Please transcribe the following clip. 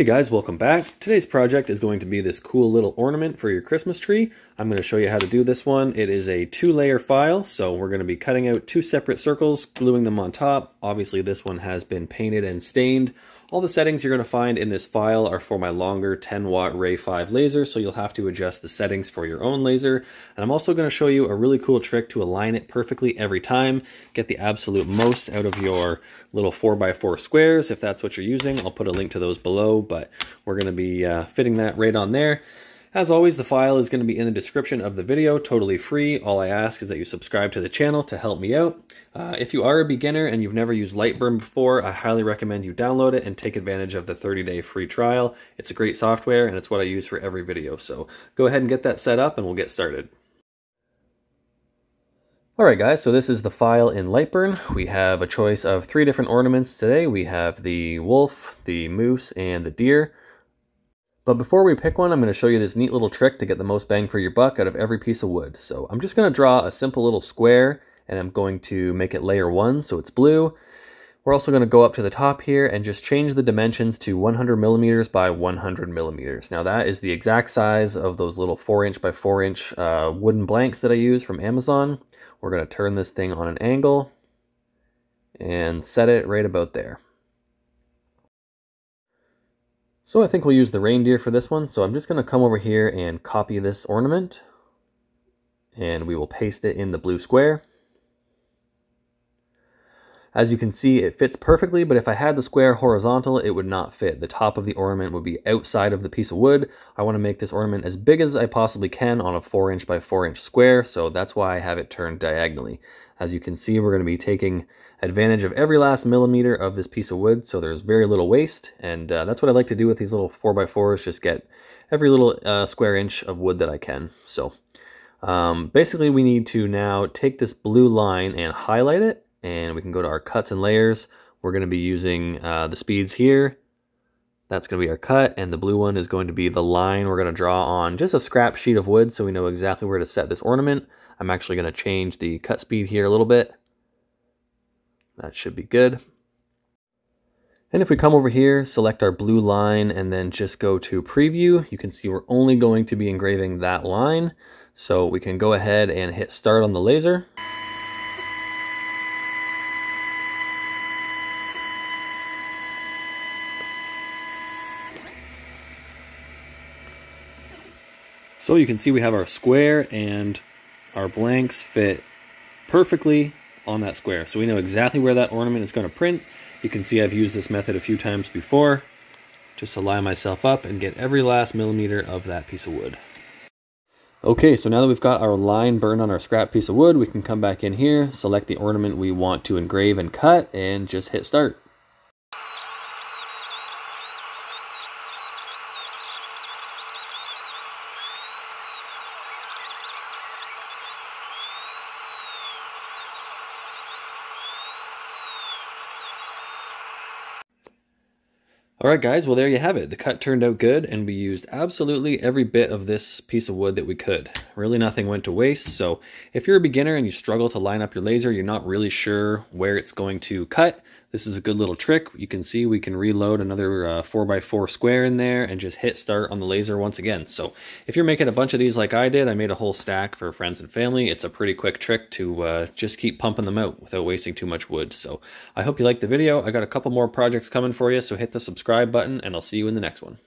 Hey guys, welcome back. Today's project is going to be this cool little ornament for your Christmas tree. I'm going to show you how to do this one. It is a two-layer file, so we're going to be cutting out two separate circles, gluing them on top. Obviously this one has been painted and stained. All the settings you're going to find in this file are for my longer 10 watt Ray 5 laser, so you'll have to adjust the settings for your own laser. And I'm also going to show you a really cool trick to align it perfectly every time, get the absolute most out of your little 4x4 squares. If that's what you're using, I'll put a link to those below, but we're going to be uh, fitting that right on there. As always, the file is going to be in the description of the video, totally free. All I ask is that you subscribe to the channel to help me out. Uh, if you are a beginner and you've never used Lightburn before, I highly recommend you download it and take advantage of the 30-day free trial. It's a great software and it's what I use for every video. So go ahead and get that set up and we'll get started. Alright guys, so this is the file in Lightburn. We have a choice of three different ornaments today. We have the wolf, the moose, and the deer. But before we pick one, I'm going to show you this neat little trick to get the most bang for your buck out of every piece of wood. So I'm just going to draw a simple little square and I'm going to make it layer one so it's blue. We're also going to go up to the top here and just change the dimensions to 100 millimeters by 100 millimeters. Now that is the exact size of those little 4 inch by 4 inch uh, wooden blanks that I use from Amazon. We're going to turn this thing on an angle and set it right about there. So I think we'll use the reindeer for this one. So I'm just going to come over here and copy this ornament. And we will paste it in the blue square. As you can see, it fits perfectly, but if I had the square horizontal, it would not fit. The top of the ornament would be outside of the piece of wood. I want to make this ornament as big as I possibly can on a 4 inch by 4 inch square, so that's why I have it turned diagonally. As you can see, we're going to be taking advantage of every last millimeter of this piece of wood, so there's very little waste, and uh, that's what I like to do with these little 4x4s, just get every little uh, square inch of wood that I can. So um, basically we need to now take this blue line and highlight it, and we can go to our cuts and layers. We're going to be using uh, the speeds here. That's going to be our cut, and the blue one is going to be the line we're going to draw on just a scrap sheet of wood so we know exactly where to set this ornament. I'm actually going to change the cut speed here a little bit. That should be good. And if we come over here, select our blue line, and then just go to preview, you can see we're only going to be engraving that line. So we can go ahead and hit start on the laser. So you can see we have our square and our blanks fit perfectly on that square. So we know exactly where that ornament is going to print. You can see I've used this method a few times before just to line myself up and get every last millimeter of that piece of wood. Okay, so now that we've got our line burned on our scrap piece of wood, we can come back in here, select the ornament we want to engrave and cut, and just hit start. Alright guys, well there you have it. The cut turned out good and we used absolutely every bit of this piece of wood that we could. Really nothing went to waste, so if you're a beginner and you struggle to line up your laser, you're not really sure where it's going to cut, this is a good little trick. You can see we can reload another uh, 4x4 square in there and just hit start on the laser once again. So if you're making a bunch of these like I did, I made a whole stack for friends and family. It's a pretty quick trick to uh, just keep pumping them out without wasting too much wood. So I hope you liked the video. I got a couple more projects coming for you, so hit the subscribe button and I'll see you in the next one.